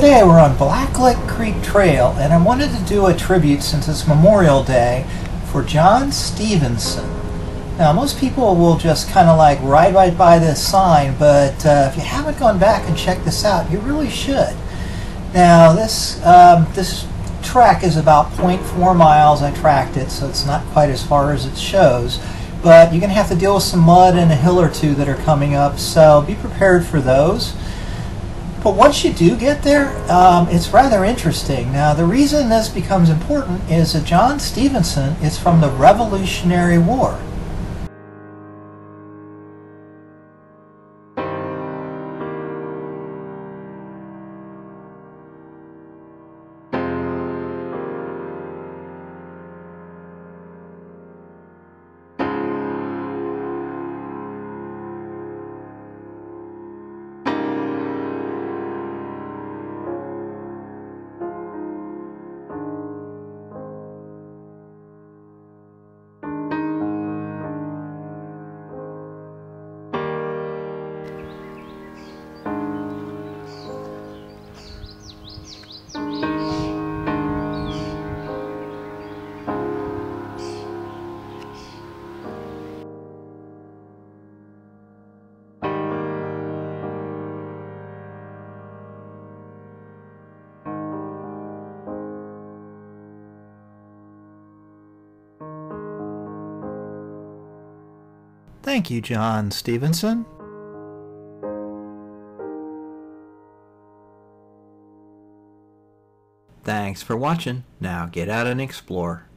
today we're on Blacklick Creek Trail and I wanted to do a tribute since it's Memorial Day for John Stevenson. Now most people will just kind of like ride right by this sign but uh, if you haven't gone back and checked this out you really should. Now this, um, this track is about 0.4 miles. I tracked it so it's not quite as far as it shows but you're going to have to deal with some mud and a hill or two that are coming up so be prepared for those. But once you do get there, um, it's rather interesting. Now, the reason this becomes important is that John Stevenson is from the Revolutionary War. Thank you, John Stevenson. Thanks for watching. Now get out and explore.